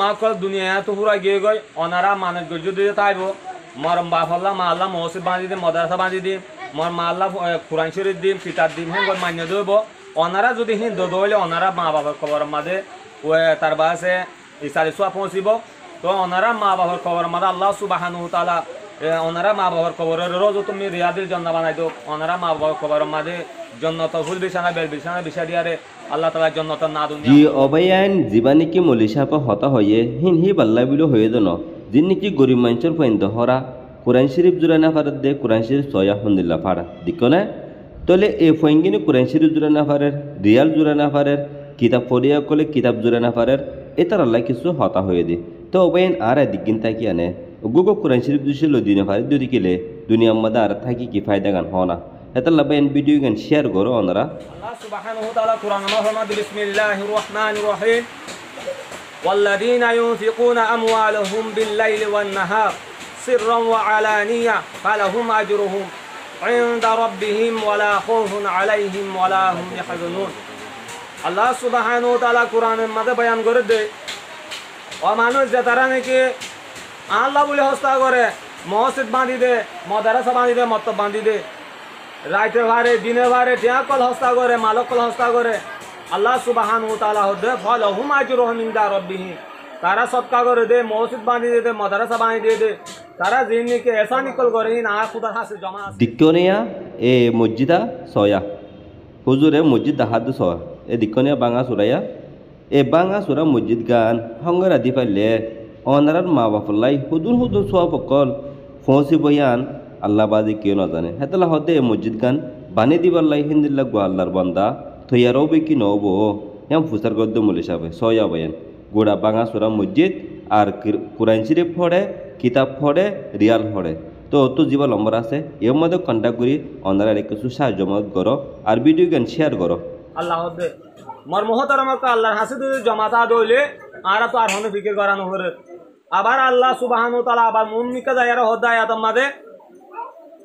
মা কল দুনিয়া তো গিয়ে গই অনারা মানুষ গজ্জ দিয়ে তাইব। মর বাপ মা আল্লাহ মহসিদ বাঁধি দিম, মদারসা বাঁধি দিম। মর মা আল্লাহ কোরআন শরীফ দিম পিতার দিম, হেন মান্য দেব অনারা যদি হিন দো হইলে অনারা মা বাবার খবর মাঝে তার বাসে ইসারে সোয়া পৌঁছিব। তো অনারা মা বাবার খবর মাঝে আল্লাহ সুবাহানু তালা ওনারা মা বাবার খবরের রোজ তুমি রিয়াদির জন্য বানাই দো ওনারা মা বাবার খবরের মাঝে না দুনিয়া। জি অবায়ান জীবানিকি মলিসাপা হতা হয়ে হিন হি বাল্লা বিলো হয়ে জন যিন নাকি গরিব মানুষের পয়েন্ট হরা? কোরআন শরীফ জুড়ে না দে, কোরআন শরীফ সয়া হন্দিল্লা ফাড়া। দিক না? তলে এ ফয়েঙ্গিনি কোরআন শরীফ জুড়ে না পারের রিয়াল জুড়ে না পারের কিতাব পড়িয়া কলে কিতাব জুড়ে না পারের এটার আল্লাহ কিছু হতা হয়ে দি। তো অবায়ন, আর দিকিন তাকি আনে গুগো কোরআন শরীফ দুশে লদিনে পারে যদি কিলে দুনিয়ার মধ্যে আর থাকি কি ফায়দা গান হনা এটার লাবাইন ভিডিও গান শেয়ার করো ওনারা الله سبحانه وتعالى قرآن محمد بسم الله الرحمن الرحيم والذين ينفقون أموالهم بالليل والنهار سرا وعلانية فلهم أجرهم عند ربهم ولا خوف عليهم ولا هم يحزنون আল্লাহ সুবাহান তালা কোরআনের মাঝে বয়ান করে দে ও মানুষ যে তারা নাকি আল্লাহ বলে হস্তা করে মসজিদ বাঁধি দে মদারাসা বাঁধি দে মত বাঁধি দে রাইতে ভারে, দিনে ভারে কল হস্তা করে, মালক কল হস্তা করে। আল্লাহ সুবাহান ও তালা হদে ফল হুম আজুর রহমিন্দা রব্বিহি। তারা সৎকা করে দে, মসজিদ বাঁধি দে দে মদারাসা বাঁধি দিয়ে দে। তারা জিনিকে এসা নিকল করে না খুদার হাসে জমা দিকনিয়া এ মসজিদা সয়া হুজুরে মসজিদ দাহাদু সয়া এ দিকনিয়া বাঙা সুরাইয়া। এ বাঙা সুরা মসজিদ গান, হঙ্গর আদি পাইলে, অনারার মা বাপলাই হুদুর হুদুর সোয়া পকল, ফসি বয়ান আল্লাহ বাদি কেউ না জানে। হেতলা হতে এ মসজিদ গান বানি দিবার লাই হিন্দিল্লা গো আল্লাহর বান্দা। থইয়ারও বে কি নব? এম ফুসার গদ্দ মলি সাবে, সয়া বয়ান। গোড়া বাঙা সুরা মসজিদ আর কোরআন শরীফ পড়ে, কিতাব ফড়ে রিয়াল ফড়ে তো তো জীবা নম্বর আছে এর মধ্যে কন্ট্যাক্ট করি ওনারা কিছু সাহায্য মদত করো আর ভিডিও গান শেয়ার করো। আল্লাহ মর মোহতারমকে আল্লাহর হাসি যদি জমাতা দইলে, আর তো আর হনে ফিকির করানো হরে আবার আল্লাহ সুবাহানু তালা আবার মুমিকা যায়ার হদায় আদম মাদে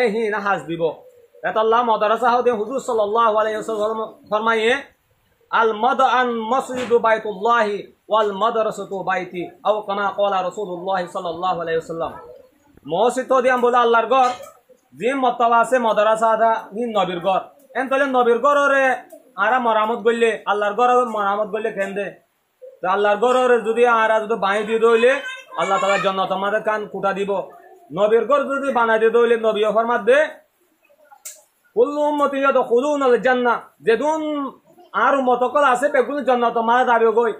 এ হি, না হাস দিব। এতাল্লাহ মদারাসা হতে হুজুর সাল্লাহ আলাইহি ফরমাইয়ে, আল মদ আন মসজিদু বাইতুল্লাহি ওয়াল মাদ্রাসাতু বাইতি, আও কামা ক্বালা রাসূলুল্লাহ সাল্লাল্লাহু আলাইহি ওয়াসাল্লাম। মসজিদ তো দিয়াম বলে আল্লাহর ঘর, যে মতবা আছে, মদরাসা আদা নি নবীর ঘর। এন তাহলে নবীর ঘরে আরা মরামত করলে, আল্লাহর ঘর মরামত করলে কেন দে? আল্লাহর ঘরে যদি আরা যদি বাঁই দিয়ে দইলে আল্লাহ তালা জন্নত আমাদের কান কুটা দিব। নবীর ঘর যদি বানাই দিয়ে দইলে নবী ফরমাত দে। কুল্লু উম্মতি ইয়াদখুলুনা আল জান্নাহ, যেদুন আর মতকল আছে, বেগুন জন্নত মারা যাবে গই